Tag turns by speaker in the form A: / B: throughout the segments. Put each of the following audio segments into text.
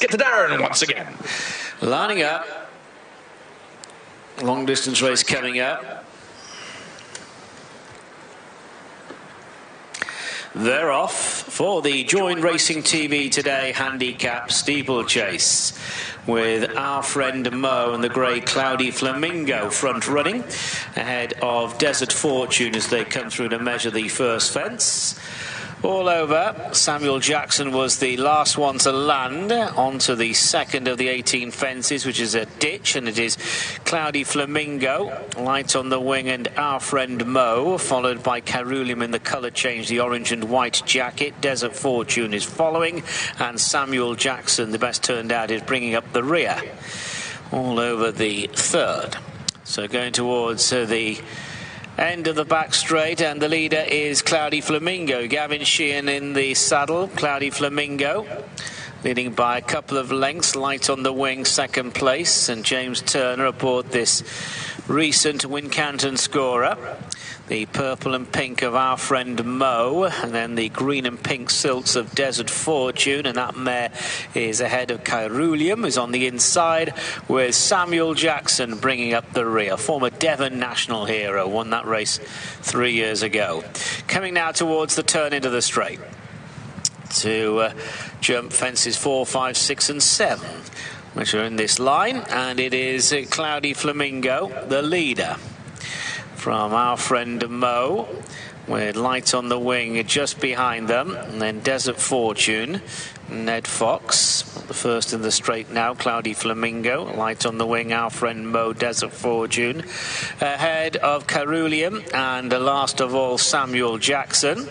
A: get to Darren once again.
B: Lining up. Long distance race coming up. They're off for the Join Racing TV Today handicap steeplechase with our friend Mo and the grey cloudy flamingo front running ahead of Desert Fortune as they come through to measure the first fence all over. Samuel Jackson was the last one to land onto the second of the 18 fences, which is a ditch, and it is Cloudy Flamingo, light on the wing, and our friend Mo, followed by Caeruleum in the colour change, the orange and white jacket. Desert Fortune is following, and Samuel Jackson, the best turned out, is bringing up the rear. All over the third. So going towards uh, the end of the back straight, and the leader is Cloudy Flamingo. Gavin Sheehan in the saddle. Cloudy Flamingo leading by a couple of lengths. Light on the wing, second place, and James Turner aboard this recent Wincanton scorer the purple and pink of our friend Mo, and then the green and pink silks of Desert Fortune, and that mare is ahead of Caeruleum, who's on the inside, with Samuel Jackson bringing up the rear. Former Devon national hero, won that race three years ago. Coming now towards the turn into the straight to uh, jump fences four, five, six, and seven, which are in this line, and it is Cloudy Flamingo, the leader from our friend Mo with light on the wing just behind them and then Desert Fortune Ned Fox the first in the straight now Cloudy Flamingo light on the wing our friend Mo Desert Fortune ahead of Caeruleum and the last of all Samuel Jackson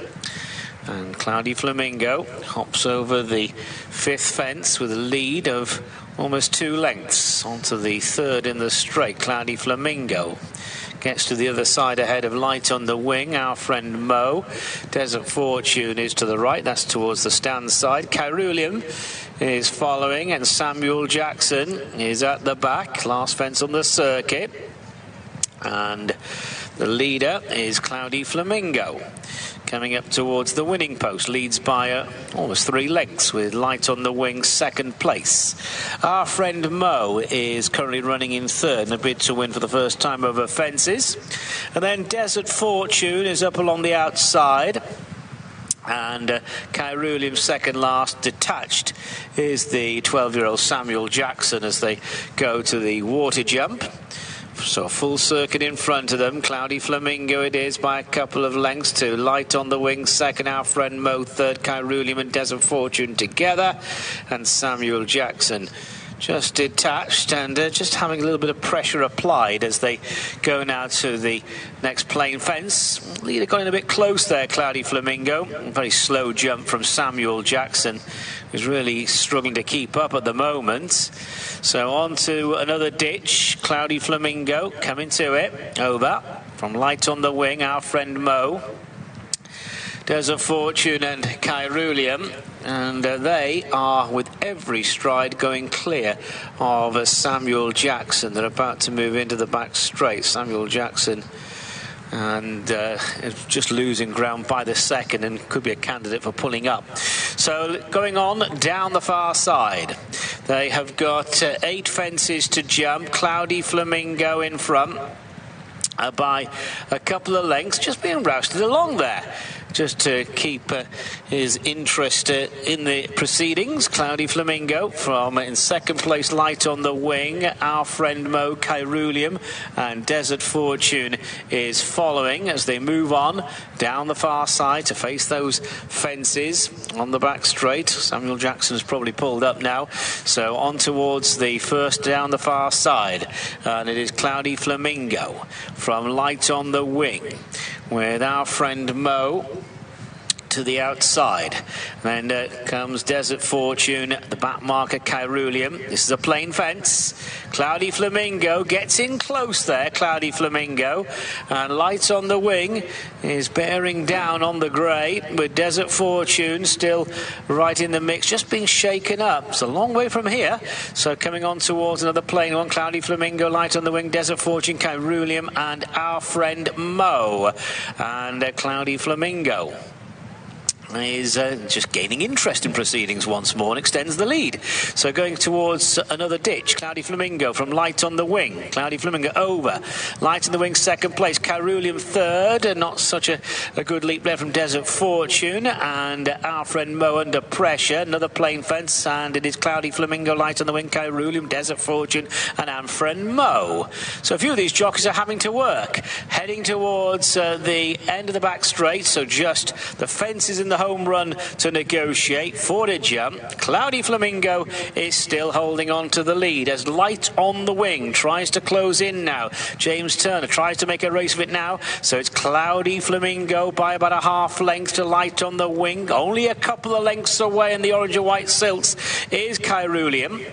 B: and Cloudy Flamingo hops over the fifth fence with a lead of almost two lengths onto the third in the straight Cloudy Flamingo Gets to the other side ahead of Light on the Wing, our friend Mo. Desert Fortune is to the right, that's towards the stand side. Caeruleum is following, and Samuel Jackson is at the back. Last fence on the circuit. And the leader is Cloudy Flamingo coming up towards the winning post. Leads by uh, almost three lengths with light on the wing, second place. Our friend Mo is currently running in third in a bid to win for the first time over fences. And then Desert Fortune is up along the outside. And uh, second last, detached, is the 12 year old Samuel Jackson as they go to the water jump. So full circuit in front of them. Cloudy Flamingo it is by a couple of lengths to Light on the wing, second our friend Mo, third Caeruleum and Desert Fortune together. And Samuel Jackson just detached and uh, just having a little bit of pressure applied as they go now to the next plane fence. Leader got in a bit close there, Cloudy Flamingo. Very slow jump from Samuel Jackson, who's really struggling to keep up at the moment. So on to another ditch. Cloudy Flamingo coming to it. Over from light on the wing, our friend Mo. Desert Fortune and Caeruleum and uh, they are with every stride going clear of uh, Samuel Jackson. They're about to move into the back straight. Samuel Jackson and uh, just losing ground by the second and could be a candidate for pulling up. So going on down the far side, they have got uh, eight fences to jump. Cloudy Flamingo in front. Uh, by a couple of lengths, just being rousted along there just to keep uh, his interest uh, in the proceedings. Cloudy Flamingo from in second place, light on the wing. Our friend Mo Caeruleum and Desert Fortune is following as they move on down the far side to face those fences on the back straight. Samuel Jackson has probably pulled up now, so on towards the first down the far side, and it is Cloudy Flamingo from light on the wing with our friend Mo to the outside. Then uh, comes Desert Fortune, the back marker Caeruleum. This is a plain fence. Cloudy Flamingo gets in close there, Cloudy Flamingo. And Lights on the Wing is bearing down on the grey with Desert Fortune still right in the mix, just being shaken up. It's a long way from here. So coming on towards another plain one, Cloudy Flamingo, Light on the Wing, Desert Fortune, Caeruleum, and our friend Mo. And uh, Cloudy Flamingo is uh, just gaining interest in proceedings once more and extends the lead. So going towards another ditch, Cloudy Flamingo from Light on the Wing. Cloudy Flamingo over. Light on the Wing second place, Caeruleum third, and not such a, a good leap there from Desert Fortune. And our friend Mo under pressure, another plain fence, and it is Cloudy Flamingo, Light on the Wing, Caeruleum, Desert Fortune, and our friend Mo. So a few of these jockeys are having to work, heading towards uh, the end of the back straight, so just the fences in the home run to negotiate. For the jump, Cloudy Flamingo is still holding on to the lead as Light on the Wing tries to close in now. James Turner tries to make a race of it now, so it's Cloudy Flamingo by about a half length to Light on the Wing. Only a couple of lengths away in the orange and white silts is Caeruleum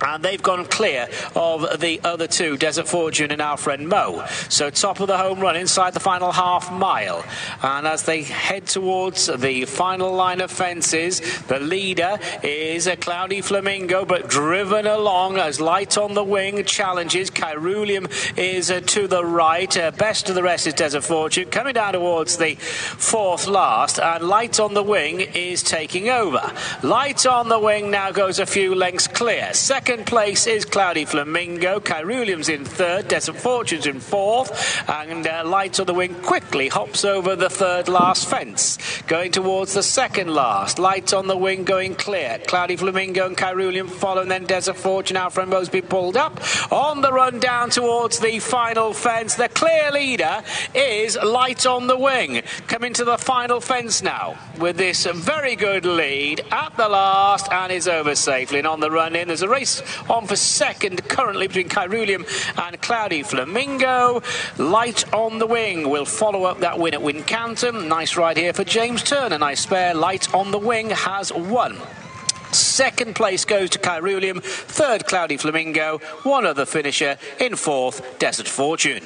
B: and they've gone clear of the other two, Desert Fortune and our friend Mo. So top of the home run inside the final half mile. And as they head towards the final line of fences, the leader is a Cloudy Flamingo, but driven along as Light on the Wing challenges. Caeruleum is uh, to the right. Uh, best of the rest is Desert Fortune. Coming down towards the fourth last, and Light on the Wing is taking over. Light on the Wing now goes a few lengths clear. Second Second place is Cloudy Flamingo. Caeruleum's in third. Desert Fortune's in fourth. And uh, Light on the Wing quickly hops over the third last fence. Going towards the second last. Light on the Wing going clear. Cloudy Flamingo and Caeruleum follow. And then Desert Fortune, Alfred Mosby pulled up. On the run down towards the final fence. The clear leader is Light on the Wing. Coming to the final fence now with this very good lead at the last and is over safely. And on the run in, there's a race on for second currently between Caeruleum and Cloudy Flamingo. Light on the wing will follow up that win at Wincanton. Nice ride here for James Turner. Nice spare. Light on the wing has won. Second place goes to Caeruleum. Third, Cloudy Flamingo. One other finisher in fourth, Desert Fortune.